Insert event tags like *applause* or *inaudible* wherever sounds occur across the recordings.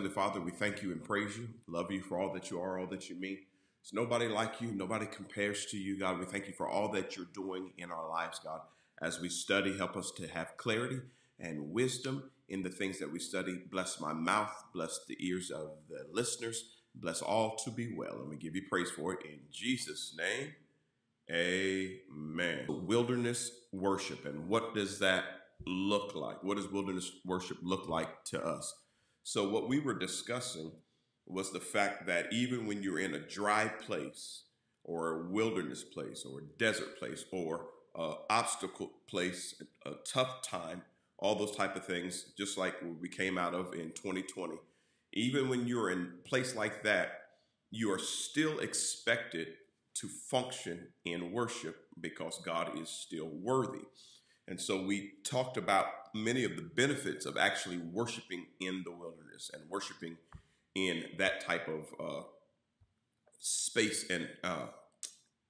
Heavenly Father, we thank you and praise you. Love you for all that you are, all that you mean. There's nobody like you, nobody compares to you, God. We thank you for all that you're doing in our lives, God. As we study, help us to have clarity and wisdom in the things that we study. Bless my mouth, bless the ears of the listeners, bless all to be well. And we give you praise for it in Jesus' name. Amen. Wilderness worship. And what does that look like? What does wilderness worship look like to us? So, what we were discussing was the fact that even when you're in a dry place or a wilderness place or a desert place or a obstacle place, a tough time, all those type of things, just like we came out of in 2020, even when you're in a place like that, you are still expected to function in worship because God is still worthy. And so we talked about many of the benefits of actually worshiping in the wilderness and worshiping in that type of uh, space and uh,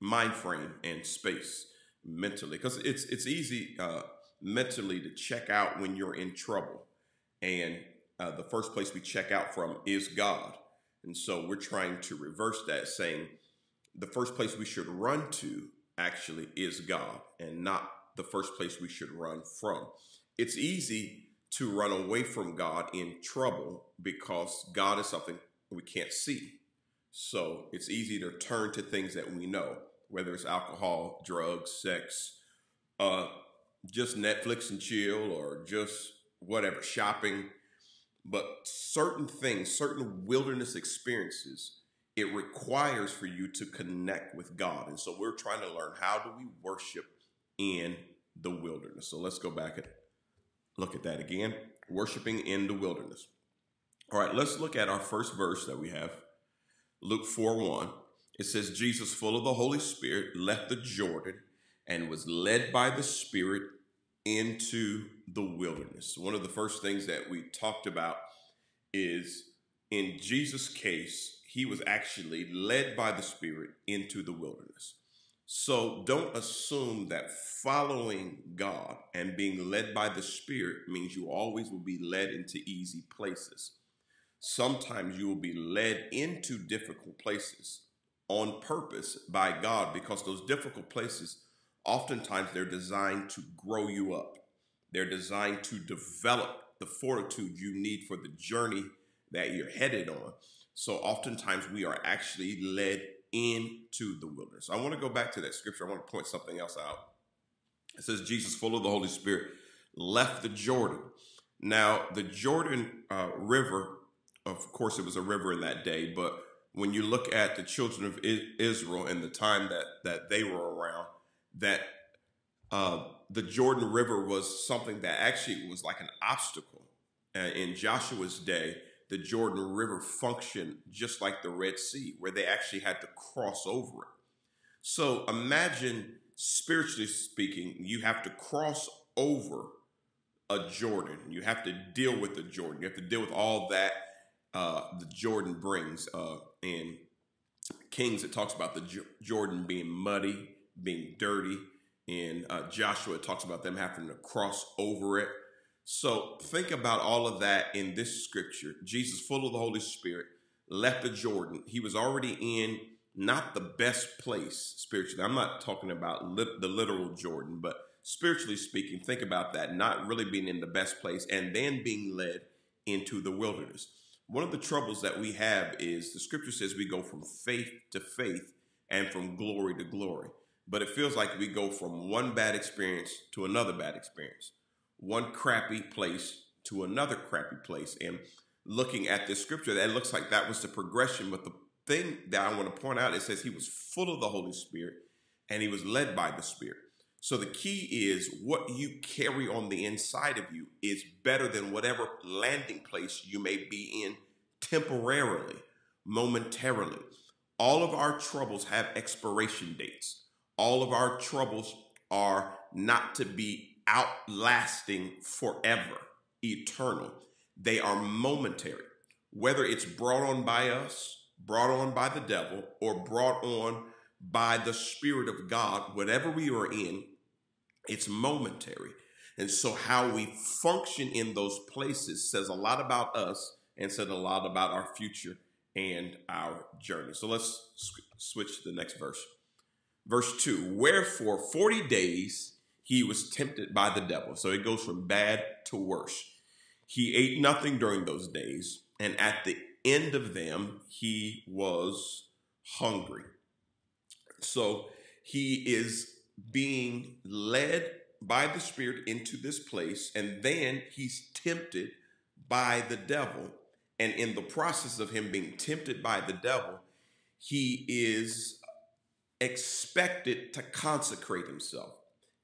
mind frame and space mentally. Because it's it's easy uh, mentally to check out when you're in trouble. And uh, the first place we check out from is God. And so we're trying to reverse that saying the first place we should run to actually is God and not the first place we should run from it's easy to run away from God in trouble because God is something we can't see. So it's easy to turn to things that we know, whether it's alcohol, drugs, sex, uh, just Netflix and chill, or just whatever, shopping. But certain things, certain wilderness experiences, it requires for you to connect with God. And so we're trying to learn how do we worship in the wilderness. So let's go back and look at that again worshiping in the wilderness. All right, let's look at our first verse that we have Luke 4 1. It says, Jesus, full of the Holy Spirit, left the Jordan and was led by the Spirit into the wilderness. One of the first things that we talked about is in Jesus' case, he was actually led by the Spirit into the wilderness. So don't assume that following God and being led by the Spirit means you always will be led into easy places. Sometimes you will be led into difficult places on purpose by God because those difficult places, oftentimes, they're designed to grow you up. They're designed to develop the fortitude you need for the journey that you're headed on. So, oftentimes, we are actually led into the wilderness. I want to go back to that scripture. I want to point something else out. It says, Jesus, full of the Holy Spirit, left the Jordan. Now, the Jordan uh, River, of course, it was a river in that day, but when you look at the children of Israel and the time that, that they were around, that uh, the Jordan River was something that actually was like an obstacle. Uh, in Joshua's day, the Jordan River functioned just like the Red Sea, where they actually had to cross over it. So imagine, spiritually speaking, you have to cross over a Jordan. You have to deal with the Jordan. You have to deal with all that uh, the Jordan brings. Uh, in Kings, it talks about the J- Jordan being muddy, being dirty. In uh, Joshua, it talks about them having to cross over it. So think about all of that in this scripture. Jesus, full of the Holy Spirit, left the Jordan. He was already in not the best place spiritually. I'm not talking about the literal Jordan, but spiritually speaking, think about that. Not really being in the best place and then being led into the wilderness. One of the troubles that we have is the scripture says we go from faith to faith and from glory to glory. But it feels like we go from one bad experience to another bad experience one crappy place to another crappy place. And looking at this scripture, that looks like that was the progression. But the thing that I want to point out, it says he was full of the Holy Spirit and he was led by the Spirit. So the key is what you carry on the inside of you is better than whatever landing place you may be in temporarily, momentarily. All of our troubles have expiration dates. All of our troubles are not to be outlasting forever, eternal. They are momentary. Whether it's brought on by us, brought on by the devil, or brought on by the Spirit of God, whatever we are in, it's momentary. And so, how we function in those places says a lot about us and said a lot about our future and our journey. So let's switch to the next verse. Verse 2 Wherefore, 40 days he was tempted by the devil. So it goes from bad to worse. He ate nothing during those days, and at the end of them, he was hungry. So he is being led by the Spirit into this place, and then he's tempted by the devil. And in the process of him being tempted by the devil, he is expected to consecrate himself,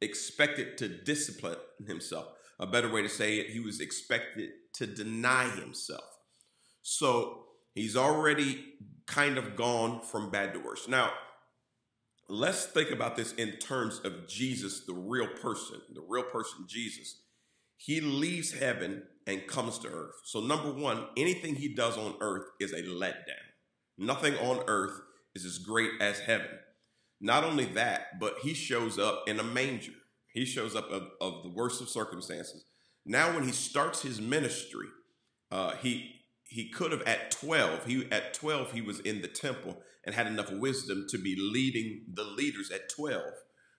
expected to discipline himself. A better way to say it, he was expected to deny himself. So he's already kind of gone from bad to worse. Now, let's think about this in terms of Jesus, the real person, the real person, Jesus. He leaves heaven and comes to earth. So, number one, anything he does on earth is a letdown. Nothing on earth is as great as heaven. Not only that, but he shows up in a manger. He shows up of, of the worst of circumstances. Now, when he starts his ministry, uh, he he could have at 12 he at 12 he was in the temple and had enough wisdom to be leading the leaders at 12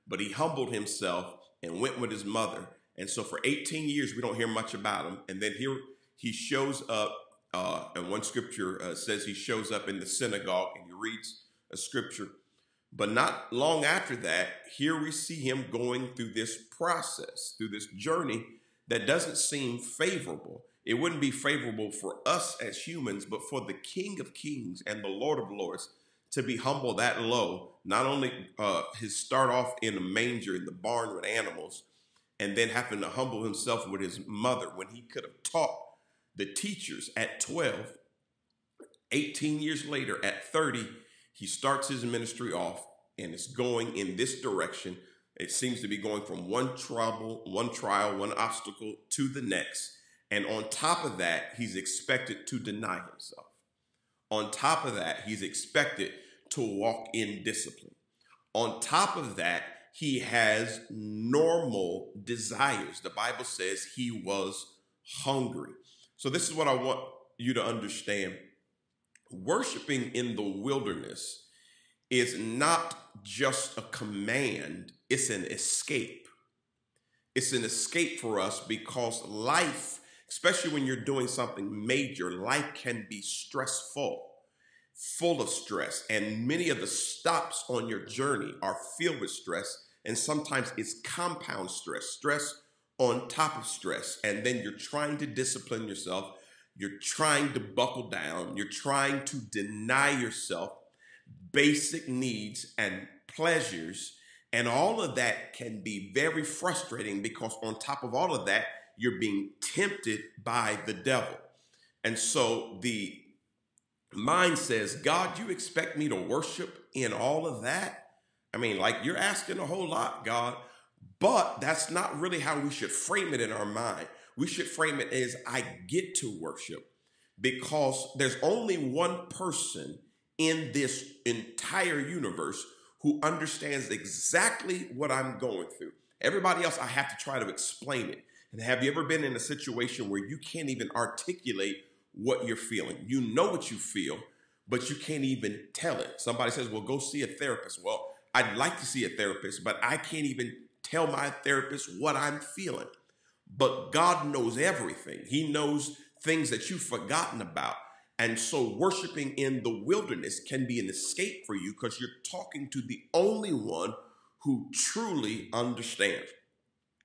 but he humbled himself and went with his mother and so for 18 years we don't hear much about him and then here he shows up uh, and one scripture uh, says he shows up in the synagogue and he reads a scripture but not long after that, here we see him going through this process, through this journey that doesn't seem favorable. It wouldn't be favorable for us as humans, but for the King of Kings and the Lord of Lords to be humble that low. Not only uh, his start off in a manger in the barn with animals, and then having to humble himself with his mother when he could have taught the teachers at 12, 18 years later at 30 he starts his ministry off and it's going in this direction. It seems to be going from one trouble, one trial, one obstacle to the next. And on top of that, he's expected to deny himself. On top of that, he's expected to walk in discipline. On top of that, he has normal desires. The Bible says he was hungry. So, this is what I want you to understand worshiping in the wilderness is not just a command, it's an escape. It's an escape for us because life, especially when you're doing something major, life can be stressful, full of stress. And many of the stops on your journey are filled with stress. And sometimes it's compound stress, stress on top of stress. And then you're trying to discipline yourself you're trying to buckle down. You're trying to deny yourself basic needs and pleasures. And all of that can be very frustrating because, on top of all of that, you're being tempted by the devil. And so the mind says, God, you expect me to worship in all of that? I mean, like you're asking a whole lot, God. But that's not really how we should frame it in our mind we should frame it as I get to worship because there's only one person in this entire universe who understands exactly what I'm going through. Everybody else, I have to try to explain it. And have you ever been in a situation where you can't even articulate what you're feeling? You know what you feel, but you can't even tell it. Somebody says, Well, go see a therapist. Well, I'd like to see a therapist, but I can't even tell my therapist what I'm feeling. But God knows everything. He knows things that you've forgotten about. And so worshiping in the wilderness can be an escape for you because you're talking to the only one who truly understands.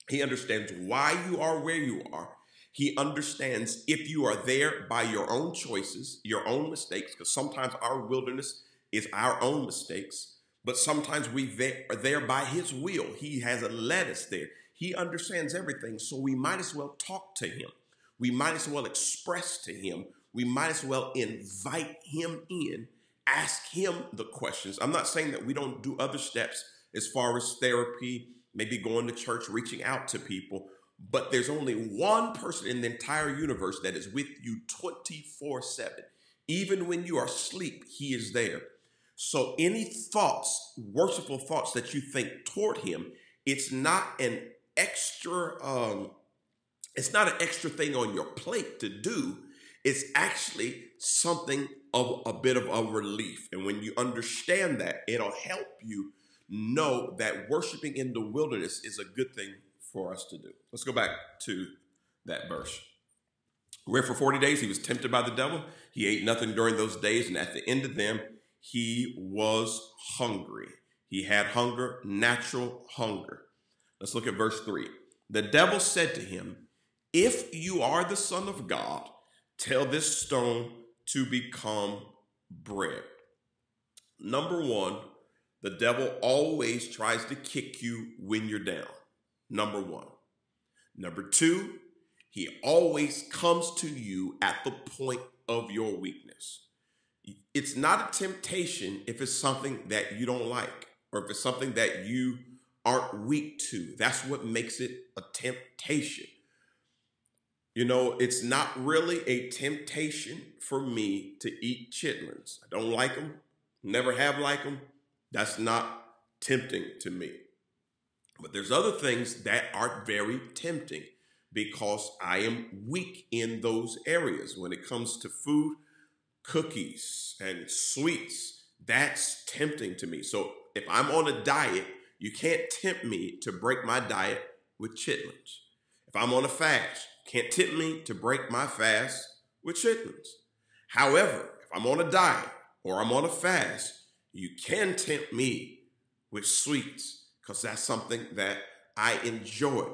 He understands why you are where you are. He understands if you are there by your own choices, your own mistakes, because sometimes our wilderness is our own mistakes, but sometimes we are there by His will. He has led us there. He understands everything, so we might as well talk to him. We might as well express to him. We might as well invite him in, ask him the questions. I'm not saying that we don't do other steps as far as therapy, maybe going to church, reaching out to people, but there's only one person in the entire universe that is with you 24 7. Even when you are asleep, he is there. So any thoughts, worshipful thoughts that you think toward him, it's not an extra um it's not an extra thing on your plate to do it's actually something of a bit of a relief. And when you understand that, it'll help you know that worshiping in the wilderness is a good thing for us to do. Let's go back to that verse. Where for 40 days he was tempted by the devil. He ate nothing during those days, and at the end of them, he was hungry. He had hunger, natural hunger. Let's look at verse 3. The devil said to him, If you are the Son of God, tell this stone to become bread. Number one, the devil always tries to kick you when you're down. Number one. Number two, he always comes to you at the point of your weakness. It's not a temptation if it's something that you don't like or if it's something that you aren't weak to. That's what makes it a temptation. You know, it's not really a temptation for me to eat chitlins. I don't like them, never have liked them. That's not tempting to me. But there's other things that are very tempting because I am weak in those areas. When it comes to food, cookies and sweets, that's tempting to me. So if I'm on a diet, you can't tempt me to break my diet with chitlins. If I'm on a fast, can't tempt me to break my fast with chitlins. However, if I'm on a diet or I'm on a fast, you can tempt me with sweets because that's something that I enjoy.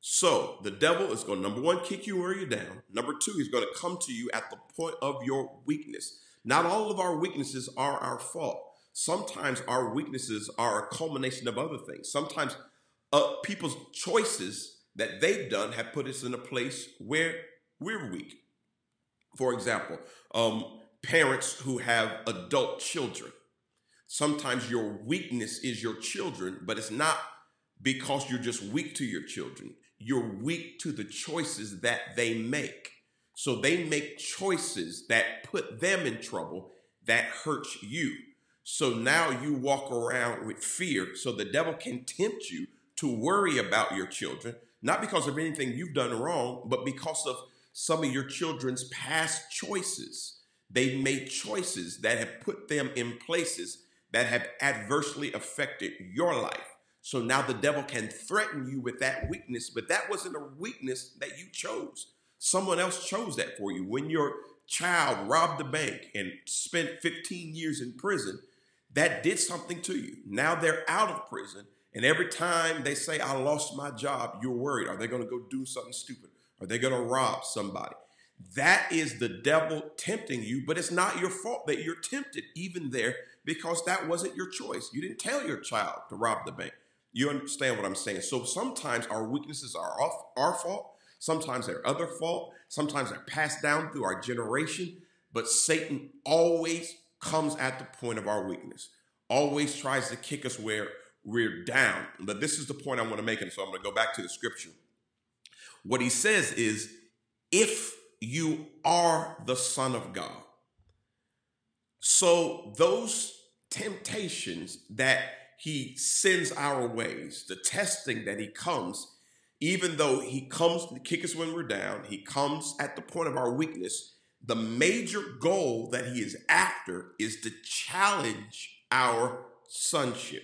So the devil is going to, number one, kick you where you're down. Number two, he's going to come to you at the point of your weakness. Not all of our weaknesses are our fault. Sometimes our weaknesses are a culmination of other things. Sometimes uh, people's choices that they've done have put us in a place where we're weak. For example, um, parents who have adult children. Sometimes your weakness is your children, but it's not because you're just weak to your children you're weak to the choices that they make. So they make choices that put them in trouble that hurts you. So now you walk around with fear. So the devil can tempt you to worry about your children, not because of anything you've done wrong, but because of some of your children's past choices. They've made choices that have put them in places that have adversely affected your life. So now the devil can threaten you with that weakness, but that wasn't a weakness that you chose. Someone else chose that for you. When your child robbed the bank and spent 15 years in prison, that did something to you. Now they're out of prison, and every time they say, I lost my job, you're worried. Are they going to go do something stupid? Are they going to rob somebody? That is the devil tempting you, but it's not your fault that you're tempted even there because that wasn't your choice. You didn't tell your child to rob the bank. You understand what I'm saying? So sometimes our weaknesses are off our fault. Sometimes they're other fault. Sometimes they're passed down through our generation. But Satan always comes at the point of our weakness, always tries to kick us where we're down. But this is the point I want to make. And so I'm going to go back to the scripture. What he says is, if you are the Son of God. So those temptations that he sends our ways, the testing that he comes, even though he comes to kick us when we're down, he comes at the point of our weakness. The major goal that he is after is to challenge our sonship,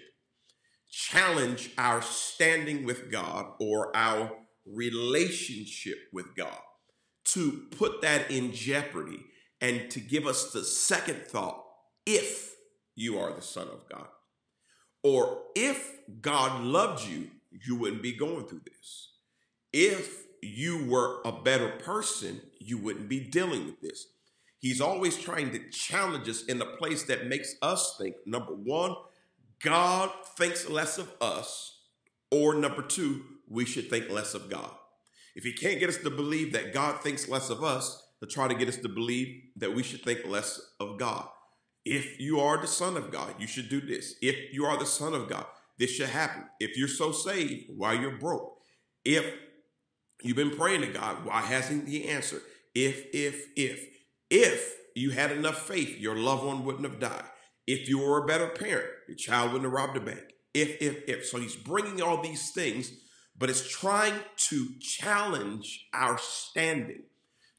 challenge our standing with God or our relationship with God, to put that in jeopardy and to give us the second thought if you are the Son of God. Or if God loved you, you wouldn't be going through this. If you were a better person, you wouldn't be dealing with this. He's always trying to challenge us in a place that makes us think number one, God thinks less of us, or number two, we should think less of God. If he can't get us to believe that God thinks less of us, to try to get us to believe that we should think less of God. If you are the Son of God, you should do this. If you are the Son of God, this should happen. If you're so saved, why you're broke? If you've been praying to God, why hasn't He answered? If, if, if, if you had enough faith, your loved one wouldn't have died. If you were a better parent, your child wouldn't have robbed a bank. If, if, if. So He's bringing all these things, but it's trying to challenge our standing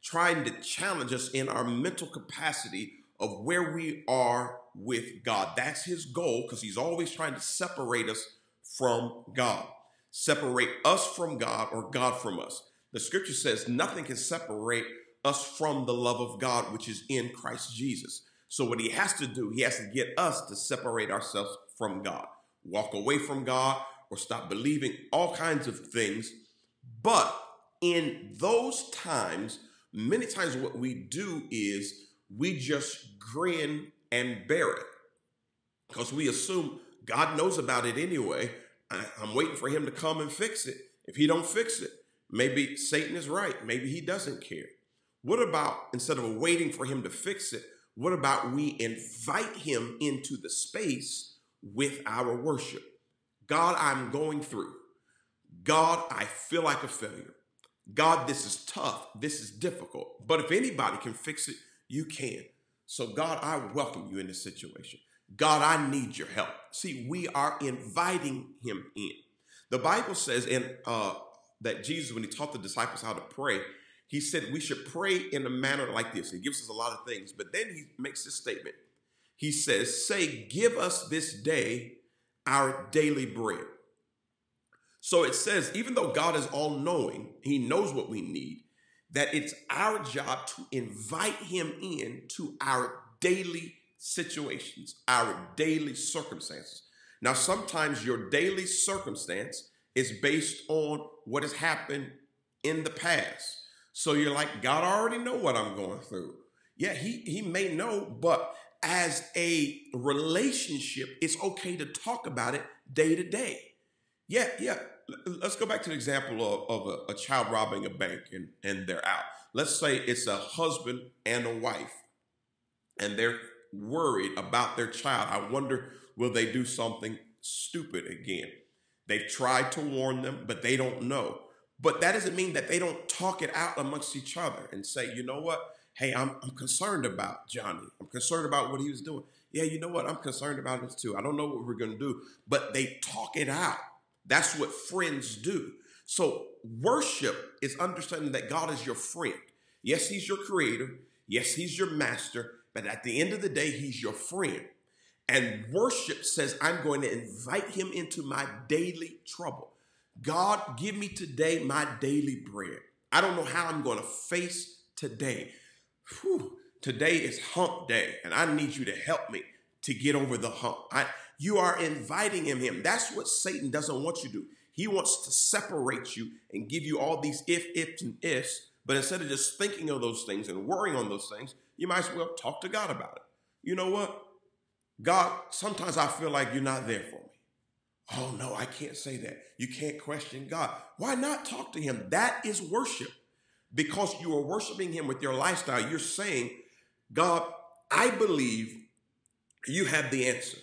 trying to challenge us in our mental capacity of where we are with God. That's his goal because he's always trying to separate us from God, separate us from God or God from us. The scripture says nothing can separate us from the love of God, which is in Christ Jesus. So, what he has to do, he has to get us to separate ourselves from God, walk away from God, or stop believing all kinds of things. But in those times, many times what we do is we just grin and bear it because we assume God knows about it anyway. I, am waiting for him to come and fix it. If he don't fix it, maybe Satan is right. Maybe he doesn't care. What about instead of waiting for him to fix it, what about we invite him into the space with our worship? God, I'm going through. God, I feel like a failure. God, this is tough. This is difficult. But if anybody can fix it, you can. So, God, I welcome you in this situation. God, I need your help. See, we are inviting him in. The Bible says in uh, that Jesus, when he taught the disciples how to pray, he said we should pray in a manner like this. He gives us a lot of things, but then he makes this statement. He says, Say, give us this day our daily bread. So it says, even though God is all knowing, He knows what we need, that it's our job to invite Him in to our daily situations, our daily circumstances. Now, sometimes your daily circumstance is based on what has happened in the past. So you're like, God already know what I'm going through. Yeah, he, he may know, but as a relationship, it's okay to talk about it day to day. Yeah, yeah let's go back to the example of, of a, a, child robbing a bank and, and they're out. Let's say it's a husband and a wife, and they're worried about their child. I wonder, will they do something stupid again? They've tried to warn them, but they don't know. But that doesn't mean that they don't talk it out amongst each other and say, you know what? Hey, I'm, I'm concerned about Johnny. I'm concerned about what he was doing. Yeah, you know what? I'm concerned about this too. I don't know what we're going to do, but they talk it out. That's what friends do. So, worship is understanding that God is your friend. Yes, He's your creator. Yes, He's your master. But at the end of the day, He's your friend. And worship says, I'm going to invite Him into my daily trouble. God, give me today my daily bread. I don't know how I'm going to face today. Whew. Today is hump day, and I need you to help me to get over the hump. I, you are inviting him him. That's what Satan doesn't want you to do. He wants to separate you and give you all these if, ifs, and ifs. But instead of just thinking of those things and worrying on those things, you might as well talk to God about it. You know what? God, sometimes I feel like you're not there for me. Oh, no, I can't say that. You can't question God. Why not talk to Him? That is worship. Because you are worshiping Him with your lifestyle, you're saying, God, I believe you have the answer.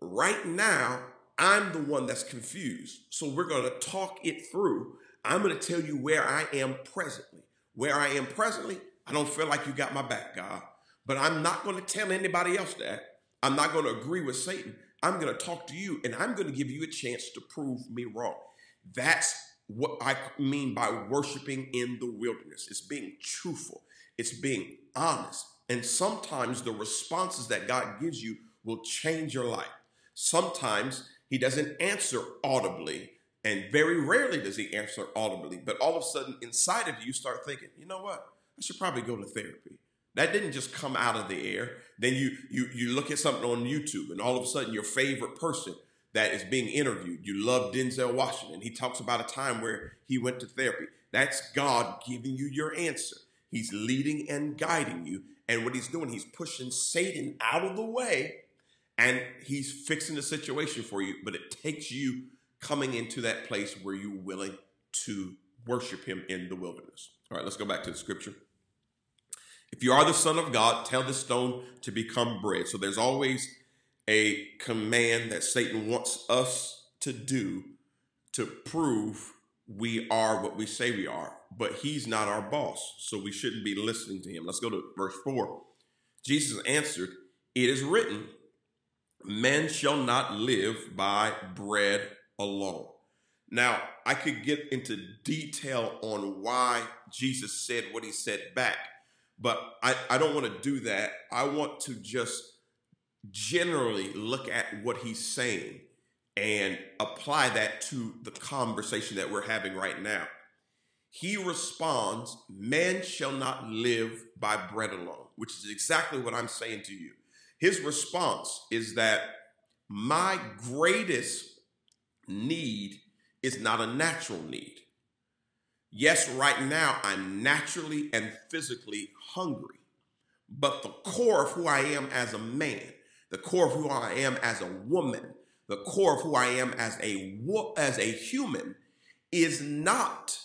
Right now, I'm the one that's confused. So we're going to talk it through. I'm going to tell you where I am presently. Where I am presently, I don't feel like you got my back, God. But I'm not going to tell anybody else that. I'm not going to agree with Satan. I'm going to talk to you and I'm going to give you a chance to prove me wrong. That's what I mean by worshiping in the wilderness. It's being truthful, it's being honest. And sometimes the responses that God gives you will change your life. Sometimes he doesn't answer audibly, and very rarely does he answer audibly. But all of a sudden, inside of you, you start thinking, you know what? I should probably go to therapy. That didn't just come out of the air. Then you you you look at something on YouTube, and all of a sudden, your favorite person that is being interviewed, you love Denzel Washington. He talks about a time where he went to therapy. That's God giving you your answer. He's leading and guiding you. And what he's doing, he's pushing Satan out of the way and he's fixing the situation for you, but it takes you coming into that place where you're willing to worship him in the wilderness. All right, let's go back to the scripture. If you are the Son of God, tell the stone to become bread. So there's always a command that Satan wants us to do to prove we are what we say we are, but he's not our boss, so we shouldn't be listening to him. Let's go to verse 4. Jesus answered, It is written, Men shall not live by bread alone. Now, I could get into detail on why Jesus said what he said back, but I, I don't want to do that. I want to just generally look at what he's saying and apply that to the conversation that we're having right now. He responds, Man shall not live by bread alone, which is exactly what I'm saying to you. His response is that my greatest need is not a natural need. Yes, right now I'm naturally and physically hungry, but the core of who I am as a man, the core of who I am as a woman, the core of who I am as a as a human is not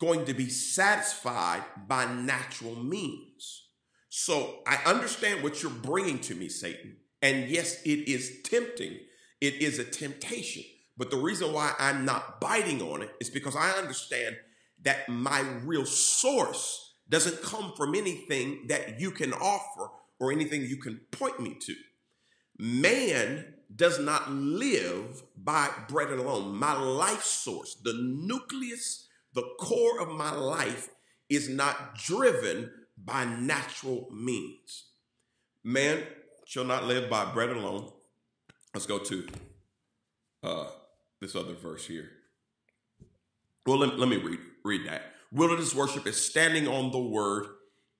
going to be satisfied by natural means. So I understand what you're bringing to me, Satan. And yes, it is tempting. It is a temptation. But the reason why I'm not biting on it is because I understand that my real source doesn't come from anything that you can offer or anything you can point me to. Man does not live by bread alone. My life source, the nucleus, the core of my life, is not driven by natural means. Man shall not live by bread alone. Let's go to uh, this other verse here. Well, let, let me read, read that. Wilderness worship is standing on the word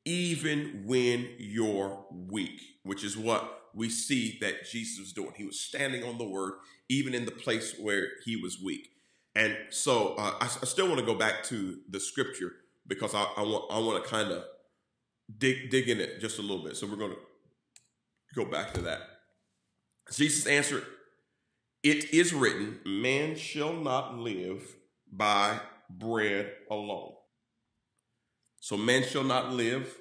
even when you're weak, which is what we see that Jesus was doing. He was standing on the word, even in the place where he was weak. And so uh, I, I, still want to go back to the scripture because I, I want I want to kind of dig dig in it just a little bit. So we're going to go back to that. Jesus answered, "It is written, man shall not live by bread alone." So man shall not live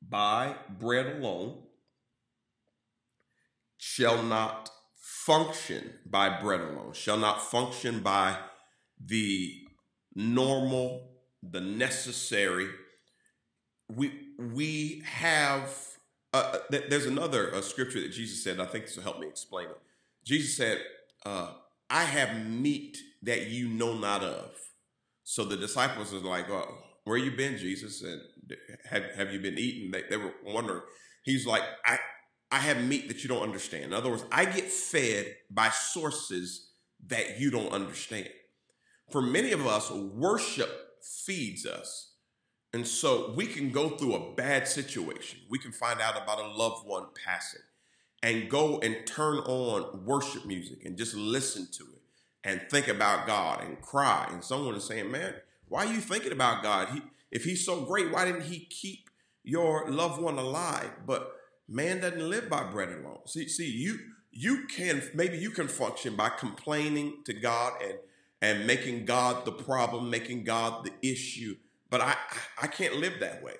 by bread alone, shall not function by bread alone, shall not function by the normal, the necessary. We we have. Uh, uh there's another uh, scripture that Jesus said. I think this will help me explain it. Jesus said, uh, "I have meat that you know not of." So the disciples are like, "Oh, where you been, Jesus? And have have you been eating?" They, they were wondering. He's like, "I I have meat that you don't understand. In other words, I get fed by sources that you don't understand. For many of us, worship feeds us. And so we can go through a bad situation. We can find out about a loved one passing and go and turn on worship music and just listen to it and think about God and cry. And someone is saying, Man, why are you thinking about God? He, if he's so great, why didn't he keep your loved one alive? But Man doesn't live by bread alone. See, see, you you can maybe you can function by complaining to God and and making God the problem, making God the issue. But I I can't live that way.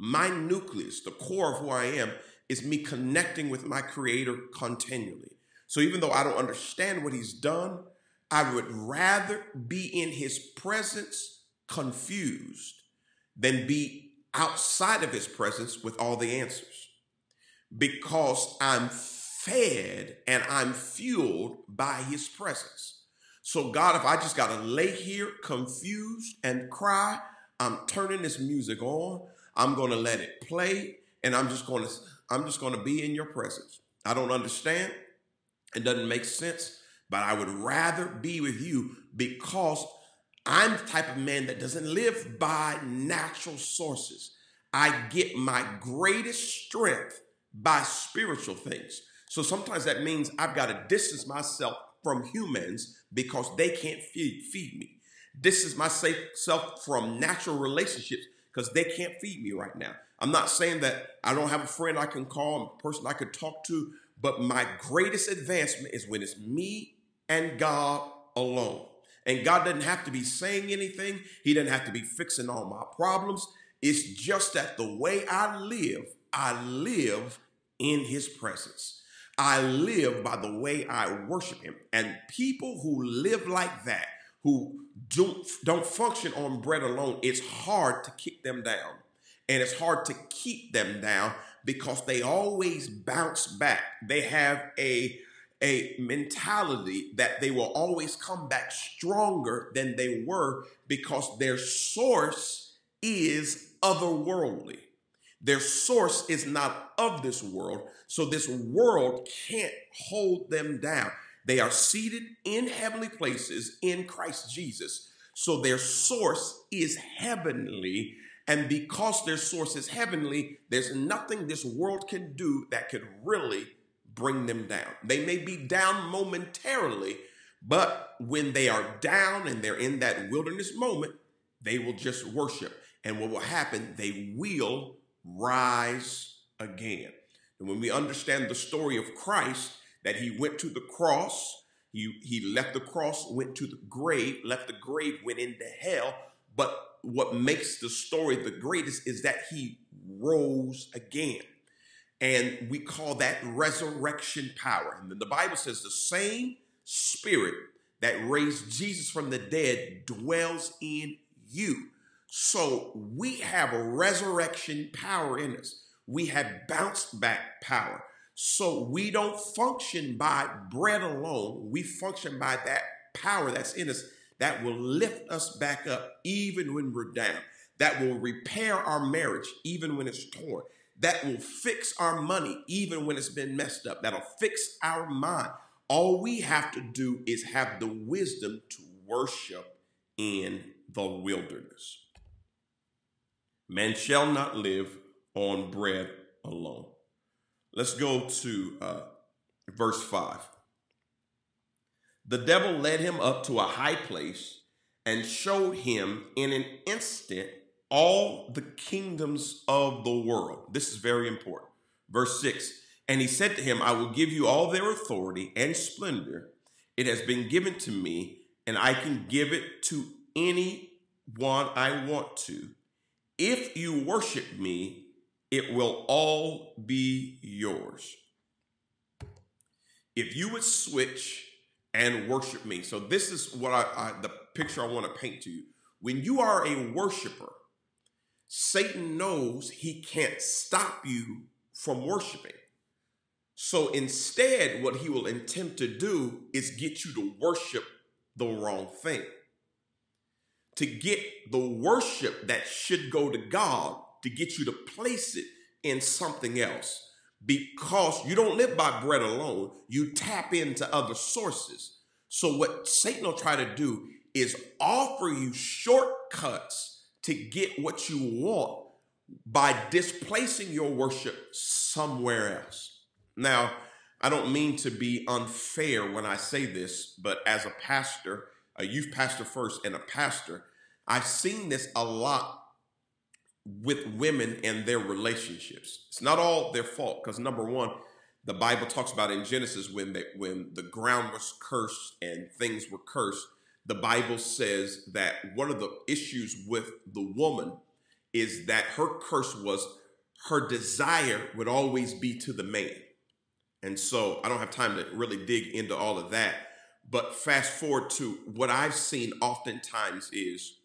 My nucleus, the core of who I am, is me connecting with my creator continually. So even though I don't understand what he's done, I would rather be in his presence confused than be outside of his presence with all the answers because I'm fed and I'm fueled by his presence. So, God, if I just got to lay here confused and cry, I'm turning this music on. I'm going to let it play and I'm just going to I'm just going to be in your presence. I don't understand. It doesn't make sense, but I would rather be with you because I'm the type of man that doesn't live by natural sources. I get my greatest strength by spiritual things. So sometimes that means I've got to distance myself from humans because they can't feed, feed me. Distance myself from natural relationships because they can't feed me right now. I'm not saying that I don't have a friend I can call, a person I could talk to, but my greatest advancement is when it's me and God alone. And God doesn't have to be saying anything, He doesn't have to be fixing all my problems. It's just that the way I live, I live in his presence. I live by the way I worship him. And people who live like that, who don't, don't function on bread alone, it's hard to kick them down. And it's hard to keep them down because they always bounce back. They have a, a mentality that they will always come back stronger than they were because their source is otherworldly. Their source is not of this world, so this world can't hold them down. They are seated in heavenly places in Christ Jesus. So their source is heavenly. And because their source is heavenly, there's nothing this world can do that could really bring them down. They may be down momentarily, but when they are down and they're in that wilderness moment, they will just worship. And what will happen? They will rise again. And when we understand the story of Christ, that he went to the cross, he, he left the cross, went to the grave, left the grave, went into hell. But what makes the story the greatest is that he rose again. And we call that resurrection power. And the Bible says the same spirit that raised Jesus from the dead dwells in you. So we have a resurrection power in us. We have bounced back power. So we don't function by bread alone. We function by that power that's in us that will lift us back up even when we're down, that will repair our marriage even when it's torn, that will fix our money even when it's been messed up, that'll fix our mind. All we have to do is have the wisdom to worship in the wilderness. Man shall not live on bread alone. Let's go to uh, verse 5. The devil led him up to a high place and showed him in an instant all the kingdoms of the world. This is very important. Verse 6 And he said to him, I will give you all their authority and splendor. It has been given to me, and I can give it to any one I want to. If you worship me, it will all be yours. If you would switch and worship me. So this is what I, I the picture I want to paint to you. When you are a worshiper, Satan knows he can't stop you from worshiping. So instead, what he will attempt to do is get you to worship the wrong thing. To get the worship that should go to God to get you to place it in something else because you don't live by bread alone. You tap into other sources. So, what Satan will try to do is offer you shortcuts to get what you want by displacing your worship somewhere else. Now, I don't mean to be unfair when I say this, but as a pastor, a youth pastor first, and a pastor, I've seen this a lot with women and their relationships. It's not all their fault because number one, the Bible talks about in Genesis when they, when the ground was cursed and things were cursed. The Bible says that one of the issues with the woman is that her curse was her desire would always be to the man. And so I don't have time to really dig into all of that. But fast forward to what I've seen oftentimes is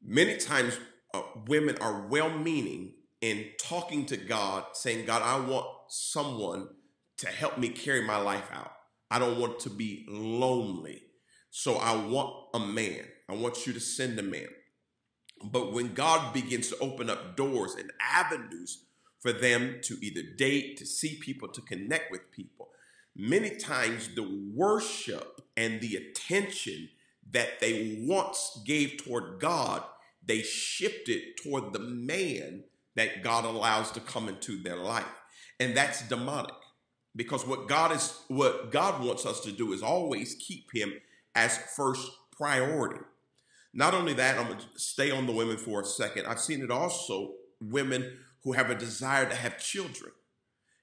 many times uh, women are well meaning in talking to God, saying, God, I want someone to help me carry my life out. I don't want to be lonely. So I want a man. I want you to send a man. But when God begins to open up doors and avenues for them to either date, to see people, to connect with people, many times the worship and the attention that they once gave toward God they shift it toward the man that God allows to come into their life. And that's demonic. Because what God is what God wants us to do is always keep him as first priority. Not only that, I'm going to stay on the women for a second. I've seen it also women who have a desire to have children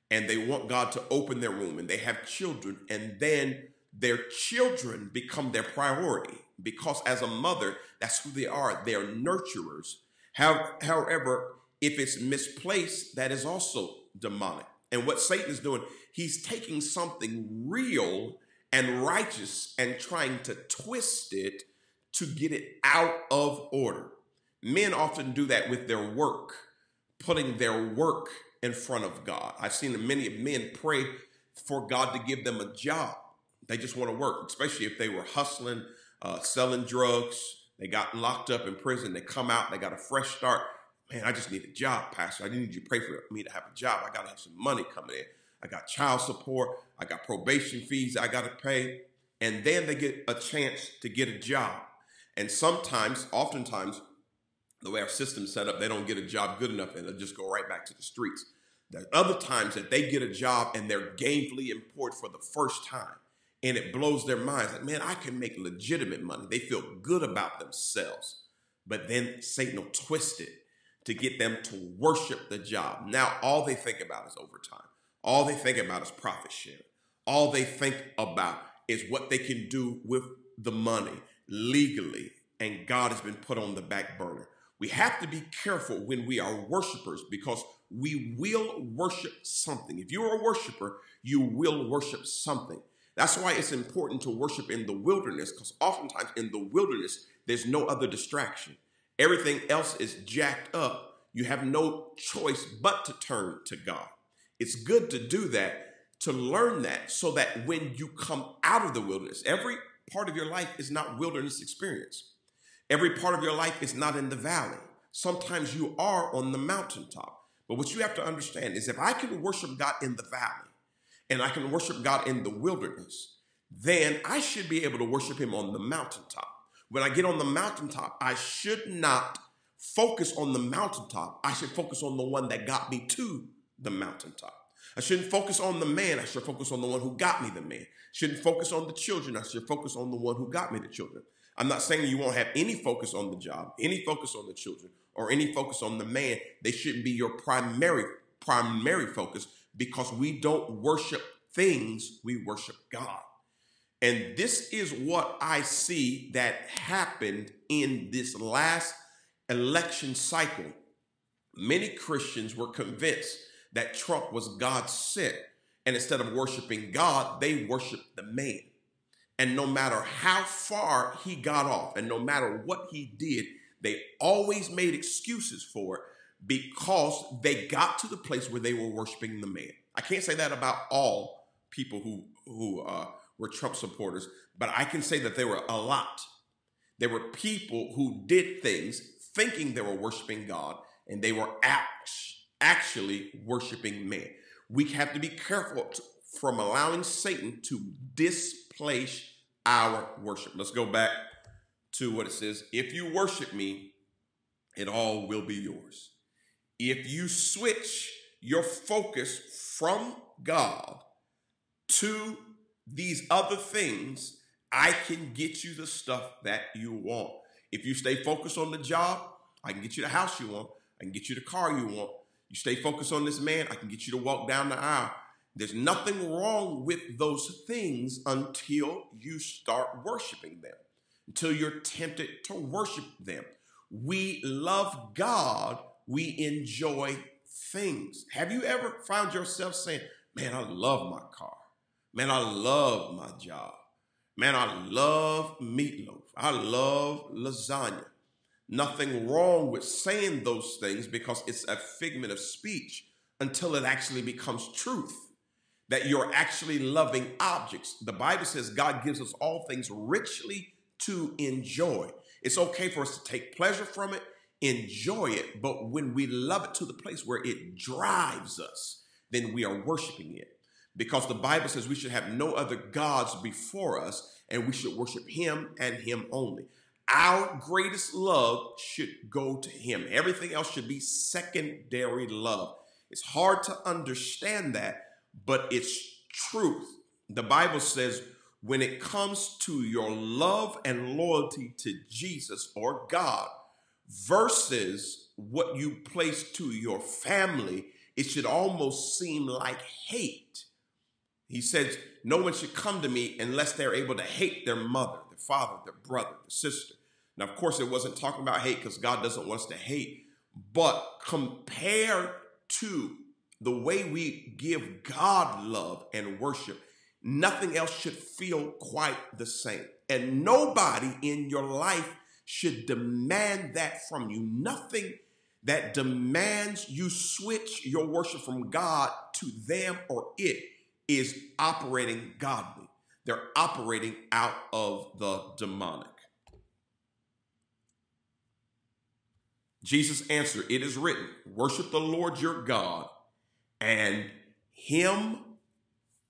and they want God to open their womb and they have children and then their children become their priority because as a mother, that's who they are. They're nurturers. However, if it's misplaced, that is also demonic. And what Satan is doing, he's taking something real and righteous and trying to twist it to get it out of order. Men often do that with their work, putting their work in front of God. I've seen many men pray for God to give them a job. They just want to work, especially if they were hustling, uh, selling drugs. They got locked up in prison. They come out, they got a fresh start. Man, I just need a job, Pastor. I need you to pray for me to have a job. I got to have some money coming in. I got child support. I got probation fees I got to pay. And then they get a chance to get a job. And sometimes, oftentimes, the way our system's set up, they don't get a job good enough and they'll just go right back to the streets. There are other times that they get a job and they're gainfully employed for the first time. And it blows their minds. Like, man, I can make legitimate money. They feel good about themselves. But then Satan will twist it to get them to worship the job. Now, all they think about is overtime. All they think about is profit share. All they think about is what they can do with the money legally. And God has been put on the back burner. We have to be careful when we are worshipers because we will worship something. If you're a worshiper, you will worship something. That's why it's important to worship in the wilderness because oftentimes in the wilderness, there's no other distraction. Everything else is jacked up. You have no choice but to turn to God. It's good to do that, to learn that, so that when you come out of the wilderness, every part of your life is not wilderness experience. Every part of your life is not in the valley. Sometimes you are on the mountaintop. But what you have to understand is if I can worship God in the valley and I can worship God in the wilderness, then I should be able to worship Him on the mountaintop. When I get on the mountaintop, I should not focus on the mountaintop. I should focus on the one that got me to the mountaintop. I shouldn't focus on the man. I should focus on the one who got me the man. Shouldn't focus on the children. I should focus on the one who got me the children. I'm not saying you won't have any focus on the job, any focus on the children, or any focus on the man. They shouldn't be your primary primary focus because we don't worship things, we worship God. And this is what I see that happened in this last election cycle. Many Christians were convinced that Trump was God sent. And instead of worshiping God, they worshiped the man. And no matter how far he got off and no matter what he did, they always made excuses for it because they got to the place where they were worshiping the man. I can't say that about all people who who uh, were Trump supporters, but I can say that there were a lot. There were people who did things thinking they were worshiping God, and they were actually worshiping man. We have to be careful from allowing Satan to displace our worship. Let's go back to what it says If you worship me, it all will be yours. If you switch your focus from God to these other things, I can get you the stuff that you want. If you stay focused on the job, I can get you the house you want. I can get you the car you want. You stay focused on this man, I can get you to walk down the aisle. There's nothing wrong with those things until you start worshiping them, until you're tempted to worship them. We love God, we enjoy things. Have you ever found yourself saying, Man, I love my car. Man, I love my job. Man, I love meatloaf. I love lasagna. Nothing wrong with saying those things because it's a figment of speech until it actually becomes truth that you're actually loving objects. The Bible says God gives us all things richly to enjoy. It's okay for us to take pleasure from it, enjoy it, but when we love it to the place where it drives us, then we are worshiping it. Because the Bible says we should have no other gods before us and we should worship Him and Him only. Our greatest love should go to Him. Everything else should be secondary love. It's hard to understand that but it's truth. The Bible says when it comes to your love and loyalty to Jesus or God versus what you place to your family, it should almost seem like hate. He says, No one should come to me unless they're able to hate their mother, their father, their brother, their sister. Now, of course, it wasn't talking about hate because God doesn't want us to hate, but compared to the way we give God love and worship, nothing else should feel quite the same. And nobody in your life should demand that from you. Nothing that demands you switch your worship from God to them or it is operating godly. They're operating out of the demonic. Jesus answered, It is written, worship the Lord your God, and him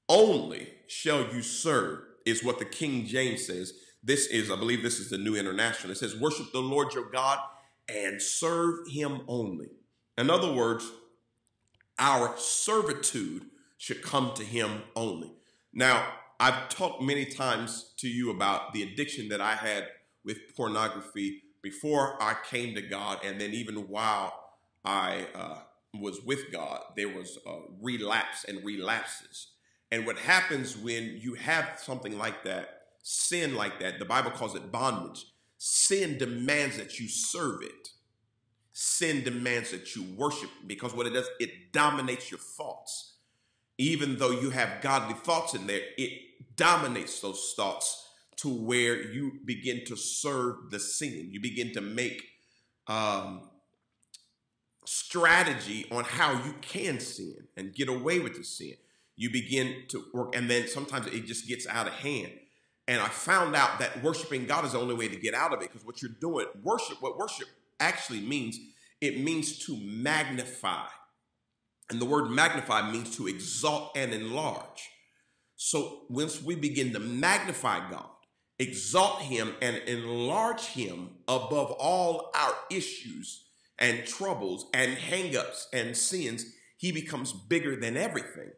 only shall you serve, is what the King James says. This is, I believe this is the New International. It says, worship the Lord your God and serve him only. In other words, our servitude should come to him only. Now, I've talked many times to you about the addiction that I had with pornography before I came to God, and then even while I uh, was with God, there was a relapse and relapses. And what happens when you have something like that, sin like that, the Bible calls it bondage. Sin demands that you serve it. Sin demands that you worship because what it does, it dominates your thoughts. Even though you have godly thoughts in there, it dominates those thoughts to where you begin to serve the sin. You begin to make um, strategy on how you can sin and get away with the sin. You begin to work, and then sometimes it just gets out of hand. And I found out that worshiping God is the only way to get out of it because what you're doing, worship, what worship actually means, it means to magnify. And the word magnify means to exalt and enlarge. So once we begin to magnify God, exalt him and enlarge him above all our issues and troubles and hangups and sins, he becomes bigger than everything.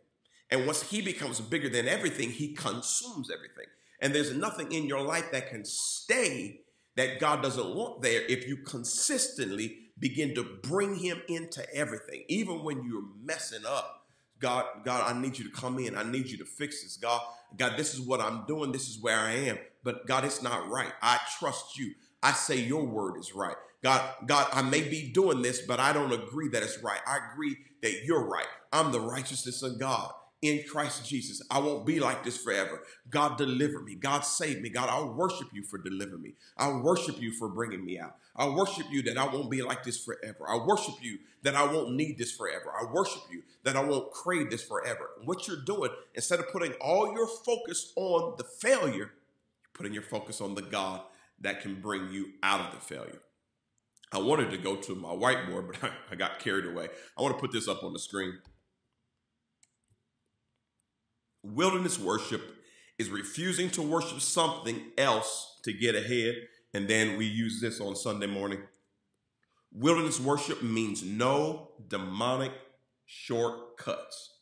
And once he becomes bigger than everything, he consumes everything. And there's nothing in your life that can stay that God doesn't want there if you consistently begin to bring him into everything, even when you're messing up God, God, I need you to come in. I need you to fix this. God, God, this is what I'm doing. This is where I am. But God, it's not right. I trust you. I say your word is right. God, God, I may be doing this, but I don't agree that it's right. I agree that you're right. I'm the righteousness of God in Christ Jesus. I won't be like this forever. God, deliver me. God, save me. God, I'll worship you for delivering me. I'll worship you for bringing me out. I worship you that I won't be like this forever. I worship you that I won't need this forever. I worship you that I won't crave this forever. What you're doing, instead of putting all your focus on the failure, you're putting your focus on the God that can bring you out of the failure. I wanted to go to my whiteboard, but *laughs* I, got carried away. I want to put this up on the screen. Wilderness worship is refusing to worship something else to get ahead and then we use this on Sunday morning. Wilderness worship means no demonic shortcuts.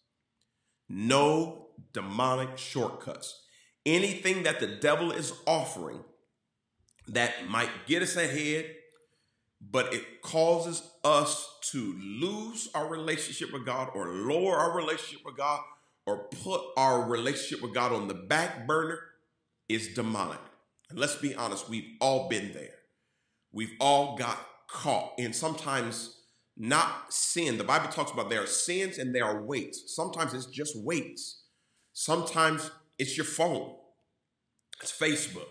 No demonic shortcuts. Anything that the devil is offering that might get us ahead, but it causes us to lose our relationship with God or lower our relationship with God or put our relationship with God on the back burner is demonic. And let's be honest, we've all been there. We've all got caught in sometimes not sin. The Bible talks about there are sins and there are weights. Sometimes it's just weights. Sometimes it's your phone. It's Facebook.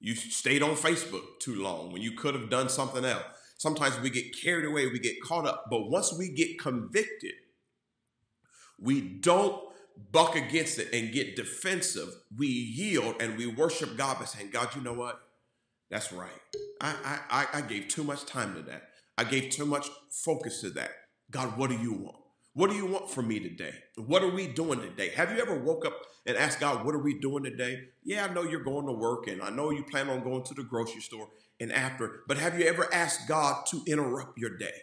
You stayed on Facebook too long when you could have done something else. Sometimes we get carried away, we get caught up. But once we get convicted, we don't buck against it and get defensive, we yield and we worship God by saying, God, you know what? That's right. I, I, I gave too much time to that. I gave too much focus to that. God, what do you want? What do you want from me today? What are we doing today? Have you ever woke up and asked God, what are we doing today? Yeah, I know you're going to work and I know you plan on going to the grocery store and after, but have you ever asked God to interrupt your day?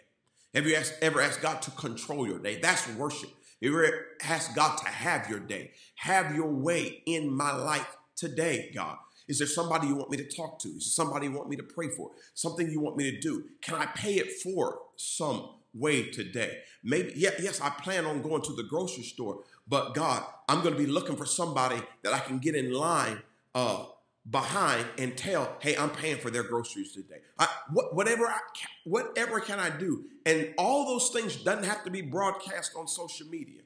Have you ever asked God to control your day? That's worship. You ask God to have your day, have your way in my life today, God? Is there somebody you want me to talk to? Is there somebody you want me to pray for? Something you want me to do? Can I pay it for some way today? Maybe, yeah, yes, I plan on going to the grocery store, but God, I'm going to be looking for somebody that I can get in line uh, behind and tell, hey, I'm paying for their groceries today. I, what, whatever, I, whatever can I do? And all those things doesn't have to be broadcast on social media.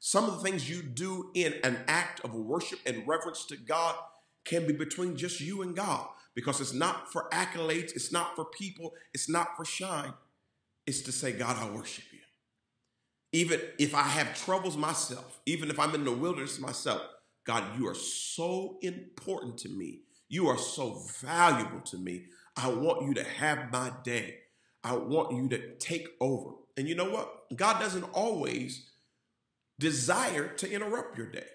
Some of the things you do in an act of worship and reverence to God can be between just you and God because it's not for accolades, it's not for people, it's not for shine. It's to say, God, I worship you. Even if I have troubles myself, even if I'm in the wilderness myself, God, you are so important to me. You are so valuable to me. I want you to have my day. I want you to take over. And you know what? God doesn't always desire to interrupt your day.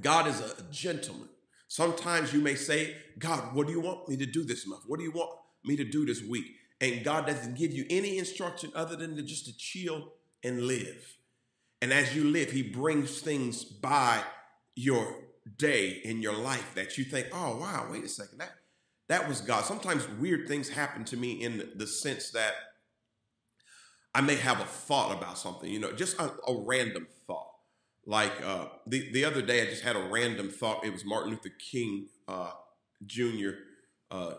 God is a gentleman. Sometimes you may say, God, what do you want me to do this month? What do you want me to do this week? And God doesn't give you any instruction other than to just to chill and live. And as you live, He brings things by your day in your life that you think, oh wow, wait a second, that that was God. Sometimes weird things happen to me in the sense that I may have a thought about something, you know, just a, a random thought. Like uh, the the other day, I just had a random thought. It was Martin Luther King uh, Jr. Uh,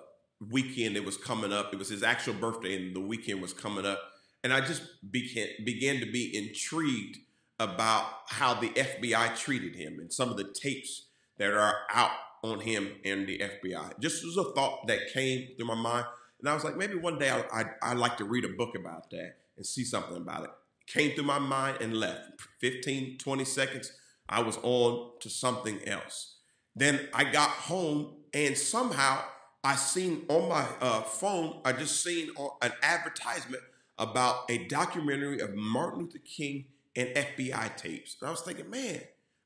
weekend. It was coming up. It was his actual birthday, and the weekend was coming up. And I just began began to be intrigued about how the FBI treated him and some of the tapes that are out on him and the FBI. Just was a thought that came through my mind. And I was like, maybe one day I, I, I'd like to read a book about that and see something about it. Came through my mind and left. 15, 20 seconds, I was on to something else. Then I got home and somehow I seen on my uh, phone, I just seen an advertisement about a documentary of Martin Luther King and FBI tapes. And I was thinking, man,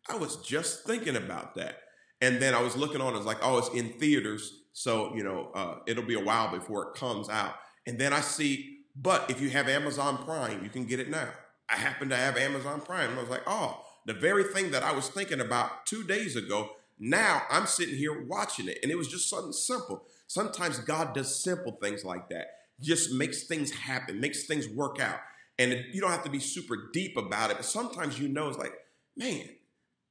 I was just thinking about that. And then I was looking on, it was like, oh, it's in theaters. So, you know, uh, it'll be a while before it comes out. And then I see, but if you have Amazon Prime, you can get it now. I happen to have Amazon Prime. And I was like, oh, the very thing that I was thinking about two days ago, now I'm sitting here watching it. And it was just something simple. Sometimes God does simple things like that, just makes things happen, makes things work out. And you don't have to be super deep about it, but sometimes you know it's like, man,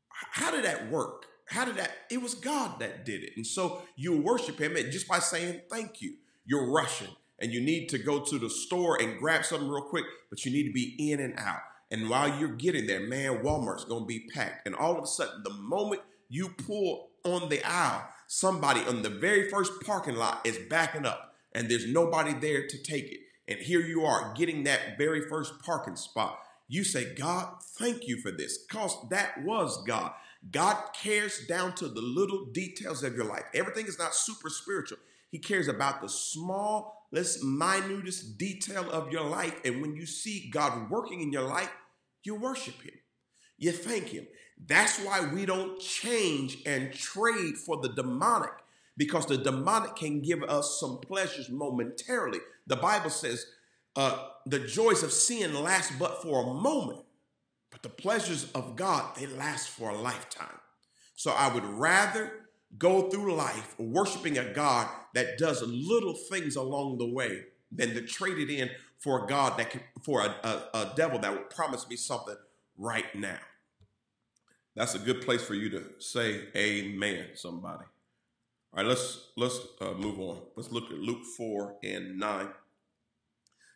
how did that work? How did that? It was God that did it. And so you worship him and just by saying thank you. You're rushing and you need to go to the store and grab something real quick, but you need to be in and out. And while you're getting there, man, Walmart's to be packed. And all of a sudden, the moment you pull on the aisle, somebody on the very first parking lot is backing up and there's nobody there to take it and here you are getting that very first parking spot. You say, God, thank you for this, because that was God. God cares down to the little details of your life. Everything is not super spiritual. He cares about the smallest, minutest detail of your life. And when you see God working in your life, you worship Him. You thank Him. That's why we don't change and trade for the demonic because the demonic can give us some pleasures momentarily. The Bible says uh, the joys of sin last but for a moment, but the pleasures of God, they last for a lifetime. So I would rather go through life worshiping a God that does little things along the way than to trade it in for a God that can, for a, a, a devil that would promise me something right now. That's a good place for you to say amen, somebody. All right, let's let's uh, move on. Let's look at Luke four and nine.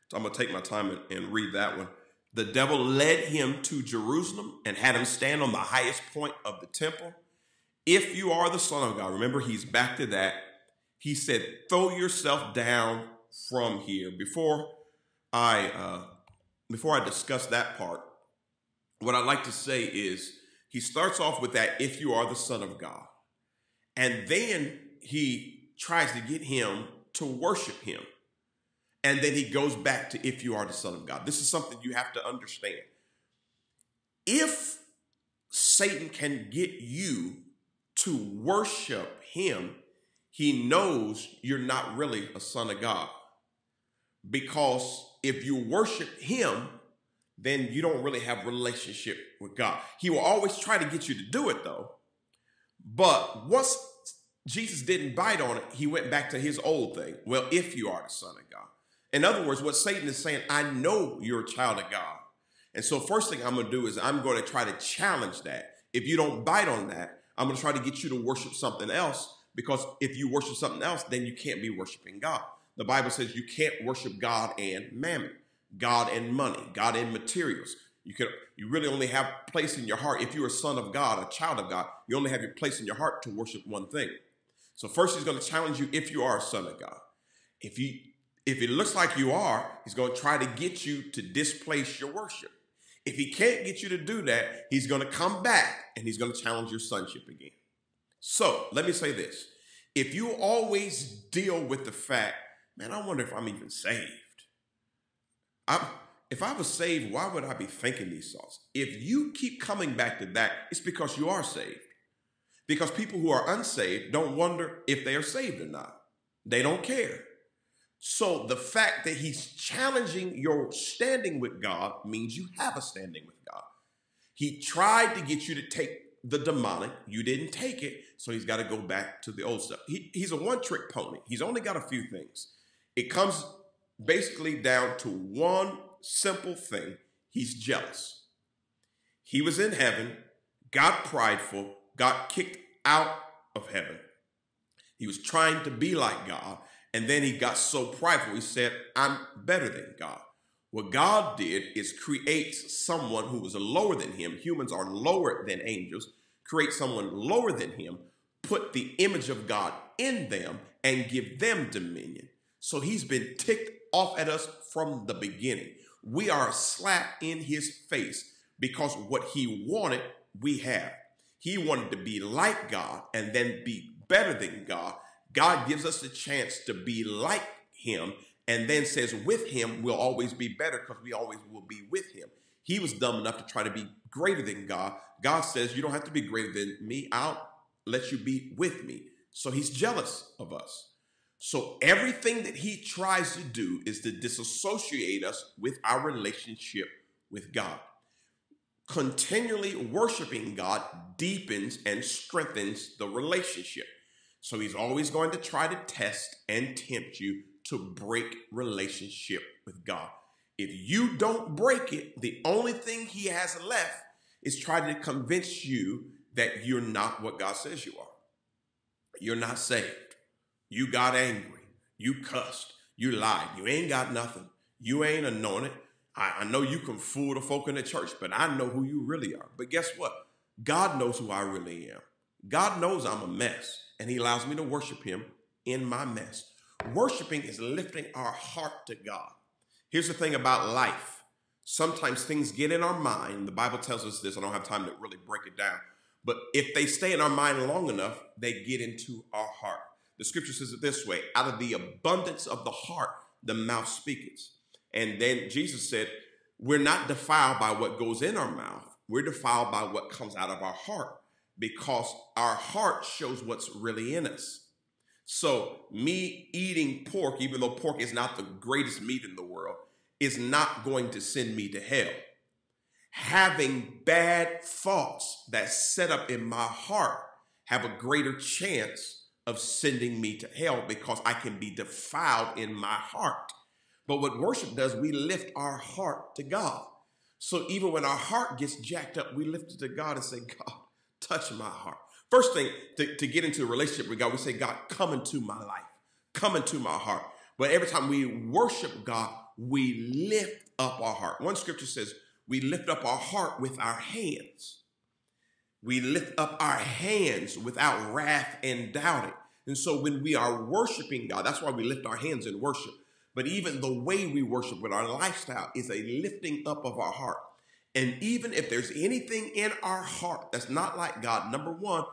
So I'm gonna take my time and, and read that one. The devil led him to Jerusalem and had him stand on the highest point of the temple. If you are the Son of God, remember he's back to that. He said, "Throw yourself down from here." Before I uh, before I discuss that part, what I'd like to say is he starts off with that, "If you are the Son of God." And then he tries to get him to worship him. And then he goes back to if you are the Son of God. This is something you have to understand. If Satan can get you to worship him, he knows you're not really a son of God. Because if you worship him, then you don't really have relationship with God. He will always try to get you to do it though. But once Jesus didn't bite on it, he went back to his old thing. Well, if you are the Son of God. In other words, what Satan is saying, I know you're a child of God. And so, first thing I'm going to do is I'm going to try to challenge that. If you don't bite on that, I'm going to try to get you to worship something else because if you worship something else, then you can't be worshiping God. The Bible says you can't worship God and mammon, God and money, God and materials. You can you really only have place in your heart if you're a son of God, a child of God. You only have your place in your heart to worship one thing. So first, he's going to challenge you if you are a son of God. If you if it looks like you are, he's going to try to get you to displace your worship. If he can't get you to do that, he's going to come back and he's going to challenge your sonship again. So let me say this. If you always deal with the fact, man, I wonder if I'm even saved. I'm, if I was saved, why would I be thinking these thoughts? If you keep coming back to that, it's because you are saved. Because people who are unsaved don't wonder if they are saved or not. They don't care. So the fact that he's challenging your standing with God means you have a standing with God. He tried to get you to take the demonic. You didn't take it, so he's got to go back to the old stuff. He, he's a one trick pony. He's only got a few things. It comes basically down to one simple thing he's jealous. He was in heaven, got prideful, got kicked out of heaven. He was trying to be like God and then he got so prideful, he said, I'm better than God. What God did is create someone who was lower than him. Humans are lower than angels. Create someone lower than him, put the image of God in them, and give them dominion. So he's been ticked off at us from the beginning. We are a slap in his face because what he wanted, we have. He wanted to be like God and then be better than God God gives us the chance to be like him and then says, with him, we'll always be better because we always will be with him. He was dumb enough to try to be greater than God. God says, You don't have to be greater than me. I'll let you be with me. So he's jealous of us. So everything that he tries to do is to disassociate us with our relationship with God. Continually worshiping God deepens and strengthens the relationship. So he's always going to try to test and tempt you to break relationship with God. If you don't break it, the only thing he has left is trying to convince you that you're not what God says you are. You're not saved. You got angry. You cussed. You lied. You ain't got nothing. You ain't anointed. I, I know you can fool the folk in the church, but I know who you really are. But guess what? God knows who I really am. God knows I'm a mess and he allows me to worship him in my mess. Worshiping is lifting our heart to God. Here's the thing about life. Sometimes things get in our mind. The Bible tells us this. I don't have time to really break it down. But if they stay in our mind long enough, they get into our heart. The scripture says it this way out of the abundance of the heart, the mouth speaketh. And then Jesus said, We're not defiled by what goes in our mouth, we're defiled by what comes out of our heart because our heart shows what's really in us. So, me eating pork, even though pork is not the greatest meat in the world, is not going to send me to hell. Having bad thoughts that set up in my heart have a greater chance of sending me to hell because I can be defiled in my heart. But what worship does, we lift our heart to God. So even when our heart gets jacked up, we lift it to God and say, God, touch my heart. First thing to, to get into a relationship with God, we say, God, come into my life, come into my heart. But every time we worship God, we lift up our heart. One scripture says, we lift up our heart with our hands. We lift up our hands without wrath and doubting. And so when we are worshiping God, that's why we lift our hands in worship. But even the way we worship with our lifestyle is a lifting up of our heart. And even if there's anything in our heart that's not like God, number one,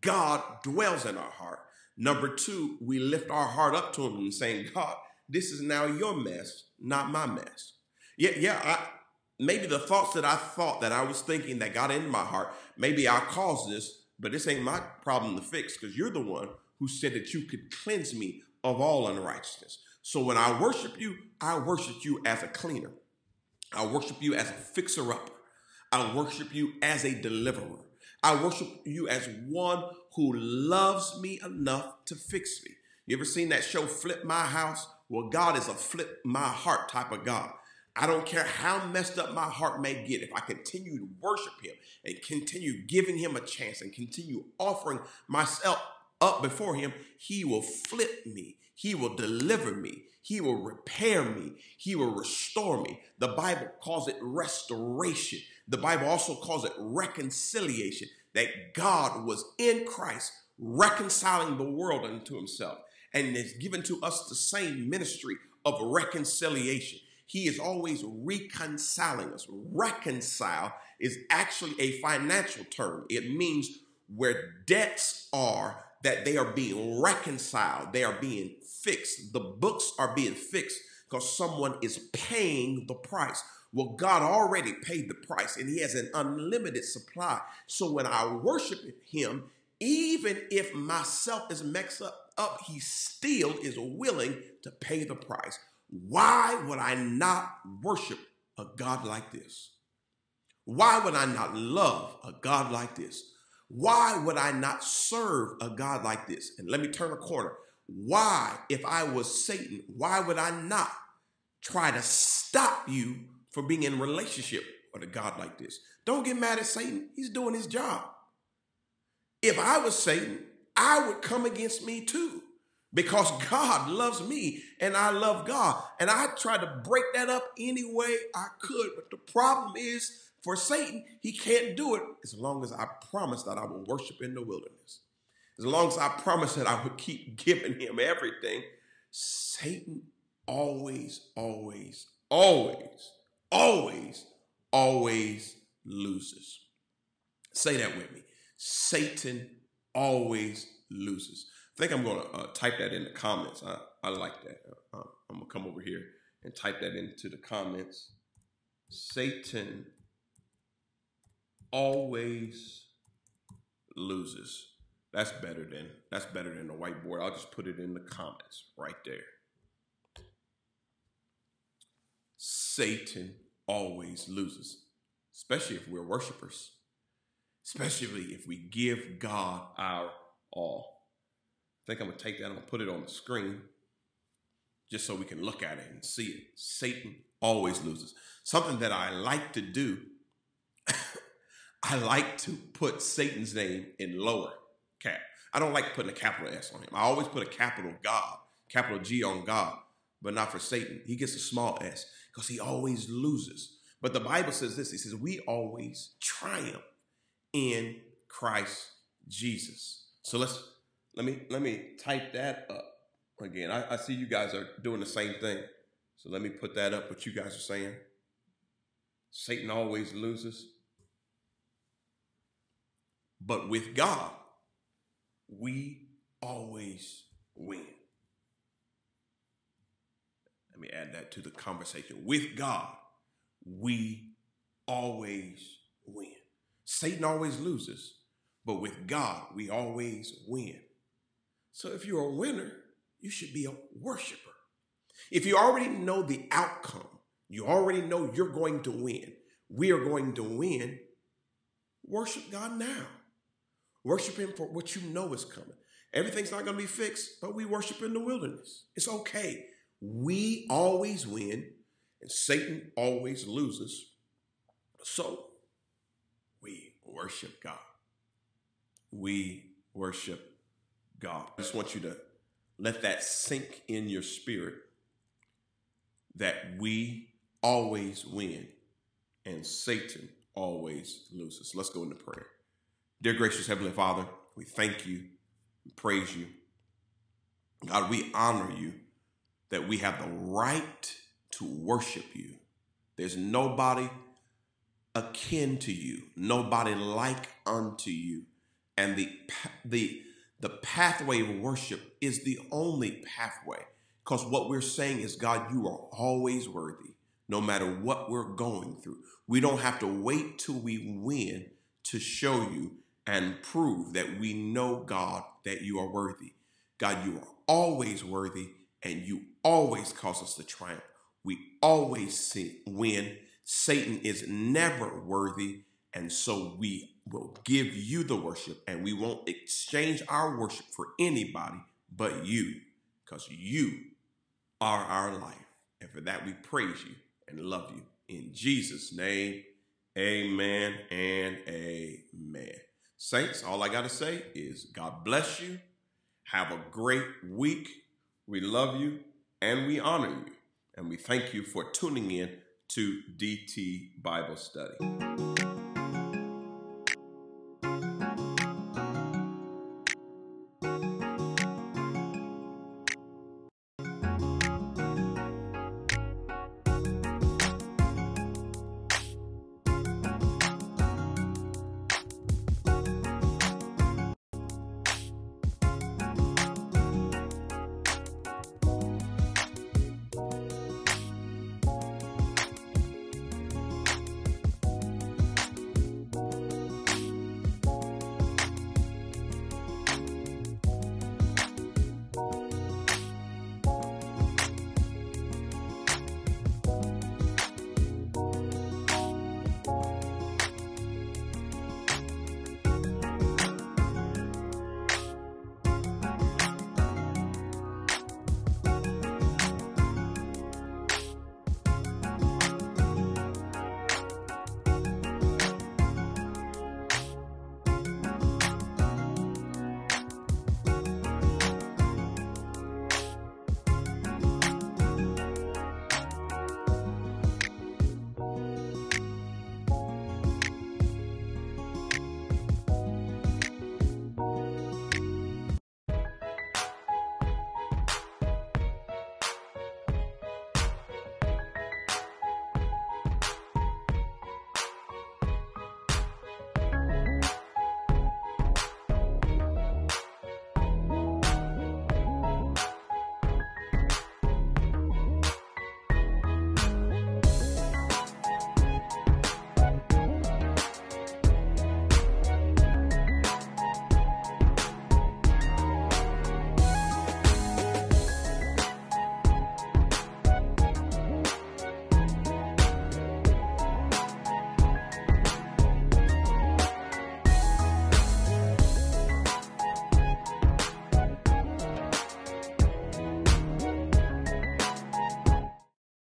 God dwells in our heart. Number two, we lift our heart up to Him and saying, God, this is now your mess, not my mess. Yeah, yeah, I, maybe the thoughts that I thought that I was thinking that got into my heart, maybe I caused this, but this ain't my problem to fix because you're the one who said that you could cleanse me of all unrighteousness. So when I worship you, I worship you as a cleaner. I worship you as a fixer upper. I worship you as a deliverer. I worship you as one who loves me enough to fix me. You ever seen that show Flip My House? Well, God is a flip my heart type of God. I don't care how messed up my heart may get. If I continue to worship Him and continue giving Him a chance and continue offering myself up before Him, He will flip me. He will deliver me. He will repair me. He will restore me. The Bible calls it restoration. The Bible also calls it reconciliation, that God was in Christ reconciling the world unto himself and has given to us the same ministry of reconciliation. He is always reconciling us. Reconcile is actually a financial term. It means where debts are that they are being reconciled, they are being fixed. The books are being fixed because someone is paying the price. Well, God already paid the price and He has an unlimited supply. So when I worship Him, even if myself is messed up, up, He still is willing to pay the price. Why would I not worship a God like this? Why would I not love a God like this? Why would I not serve a God like this? And let me turn a corner. Why, if I was Satan, why would I not try to stop you from being in relationship with a God like this? Don't get mad at Satan. He's doing his job. If I was Satan, I would come against me too because *laughs* God loves me and I love God. And I tried to break that up any way I could. But the problem is for Satan, he can't do it as long as I promise that I will worship in the wilderness. As long as I promise that I would keep *laughs* giving him everything, Satan always, always, always, always, always loses. Say that with me. Satan always loses. I think I'm going to uh, type that in the comments. I, I like that. Uh, I'm going to come over here and type that into the comments. Satan always loses. That's better than that's better than the whiteboard. I'll just put it in the comments right there. Satan always loses, especially if we're worshipers, especially if we give God our all. I think I'm gonna take that, I'm gonna put it on the screen just so we can look at it and see it. Satan always loses. Something that I like to do I like to put Satan's name in lower cap. I don't like putting a capital S on him. I always put a capital God, capital G on God, but not for Satan. He gets a small s because he always loses. But the Bible says this it says, We always triumph in Christ Jesus. So let's let me let me type that up again. I, I see you guys are doing the same thing. So let me put that up, what you guys are saying. Satan always loses. But with God, we always win. Let me add that to the conversation. With God, we always win. Satan always loses, but with God, we always win. So if you're a winner, you should be a worshiper. If you already know the outcome, you already know you're going to win, we are going to win, worship God now. Worship Him for what you know is coming. Everything's not going to be fixed, but we worship in the wilderness. It's okay. We always win, and Satan always loses. So we worship God. We worship God. I just want you to let that sink in your spirit that we always win and Satan always loses. Let's go into prayer. Dear gracious Heavenly Father, we thank you, praise you. God, we honor you that we have the right to worship you. There's nobody akin to you, nobody like unto you. And the, the, the pathway of worship is the only pathway. Because what we're saying is, God, you are always worthy, no matter what we're going through. We don't have to wait till we win to show you and prove that we know, God, that you are worthy. God, you are always worthy and you always cause us to triumph. We always win. Satan is never worthy. And so we will give you the worship and we won't exchange our worship for anybody but you because you are our life. And for that, we praise you and love you. In Jesus' name, amen and amen. Saints, all I got to say is God bless you. Have a great week. We love you and we honor you. And we thank you for tuning in to DT Bible Study.